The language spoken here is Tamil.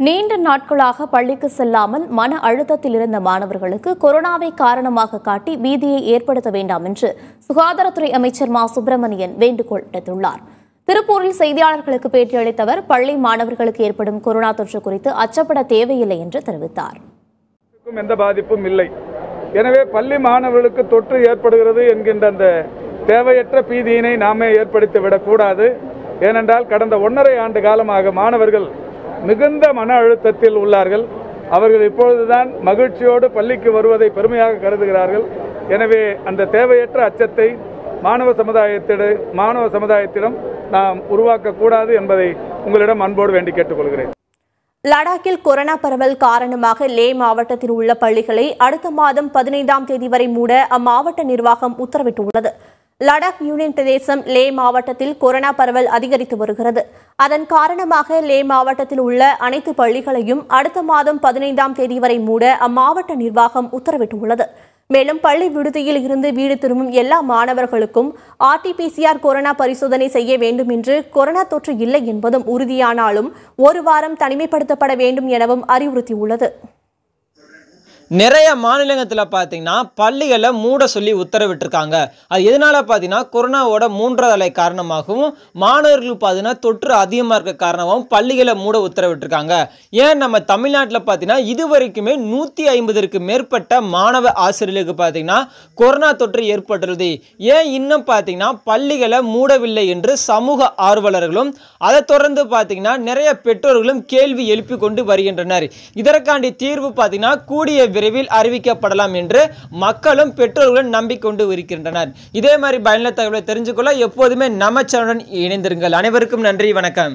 நீண்ட நாட்களாக பள்ளிக்கு செல்லாமல் மன அழுத்தத்தில் இருந்த மாணவர்களுக்கு கொரோனாவை காரணமாக காட்டி பீதியை ஏற்படுத்த வேண்டாம் என்று சுகாதாரத்துறை அமைச்சர் மா. சுப்பிரமணியன் வேண்டுகோள் விடுத்துள்ளார். திருப்பூரில் செய்தியாளர்களுக்கு பேட்டியளித்தவர் பள்ளி மாணவர்களுக்கு ஏற்படும் கொரோனா தொற்று குறித்து அச்சப்பட தேவையில்லை என்று தெரிவித்தார். எந்த பாதிப்பும் இல்லை. எனவே பள்ளி மாணவர்களுக்கு தொற்று ஏற்படுகிறது என்கின்ற அந்த தேவையற்ற பீதியினை நாமே ஏற்படுத்தி விடக்கூடாது. ஏனென்றால் கடந்த ஒன்றரை ஆண்டு காலமாக மாணவர்கள் மிகுந்த மன அழுத்தத்தில் உள்ளார்கள். அவர்கள் இப்பொழுதுதான் மகிழ்ச்சியோடு பள்ளிக்கு வருவதை பெருமையாக கருதுகிறார்கள். எனவே அந்த தேவையற்ற அச்சத்தை மாணவ சமுதாயத்திட மாணவ சமுதாயத்திடம் நாம் உருவாக்கக்கூடாது என்பதை உங்களிடம் அன்போடு வேண்டி கேட்டுக்கொள்கிறேன். லடாக்கில் கொரோனா பரவல் காரணமாக லே மாவட்டத்தில் உள்ள பள்ளிகளை அடுத்த மாதம் பதினைந்தாம் தேதி வரை மூட அம்மாவட்ட நிர்வாகம் உத்தரவிட்டுள்ளது. லடாக் யூனியன் பிரதேசம் லே மாவட்டத்தில் கொரோனா பரவல் அதிகரித்து வருகிறது. அதன் காரணமாக லே மாவட்டத்தில் உள்ள அனைத்து பள்ளிகளையும் அடுத்த மாதம் பதினைந்தாம் தேதி வரை மூட அம்மாவட்ட நிர்வாகம் உத்தரவிட்டுள்ளது. மேலும் பள்ளி விடுதியில் இருந்து வீடு திரும்பும் எல்லா மாணவர்களுக்கும் ஆர்டிபிசிஆர் கொரோனா பரிசோதனை செய்ய வேண்டும் என்று கொரோனா தொற்று இல்லை என்பதும் உறுதியானாலும் ஒரு வாரம் தனிமைப்படுத்தப்பட வேண்டும் எனவும் அறிவுறுத்தியுள்ளது. நிறைய மாநிலங்களத்தில் பார்த்தீங்கன்னா பள்ளிகளை மூட சொல்லி உத்தரவிட்டிருக்காங்க. அது எதனால் பார்த்தீங்கன்னா கொரோனாவோட மூன்றாவது அலை காரணமாகவும் மாணவர்களுக்கு பார்த்தீங்கன்னா தொற்று அதிகமாக இருக்க காரணமாகவும் பள்ளிகளை மூட உத்தரவிட்டிருக்காங்க. ஏன் நம்ம தமிழ்நாட்டில் பார்த்தீங்கன்னா இது வரைக்குமே நூற்றி ஐம்பதற்கு மேற்பட்ட மாணவ ஆசிரியர்களுக்கு பார்த்தீங்கன்னா கொரோனா தொற்று ஏற்பட்டுள்ளது. ஏன் இன்னும் பார்த்தீங்கன்னா பள்ளிகளை மூடவில்லை என்று சமூக ஆர்வலர்களும் அதை தொடர்ந்து பார்த்தீங்கன்னா நிறைய பெற்றோர்களும் கேள்வி எழுப்பி கொண்டு வருகின்றனர். இதற்காண்டி தீர்வு பார்த்தீங்கன்னா கூடிய விரைவில் அறிவிக்கப்படலாம் என்று மக்களும் பெற்றோர்களும் நம்பிக்கொண்டு இருக்கின்றனர். இதே மாதிரி பயனுள்ள தகவலை தெரிஞ்சுக்கொள்ள எப்போதுமே நம்ம சேனலுடன் இணைந்திருங்கள். அனைவருக்கும் நன்றி வணக்கம்.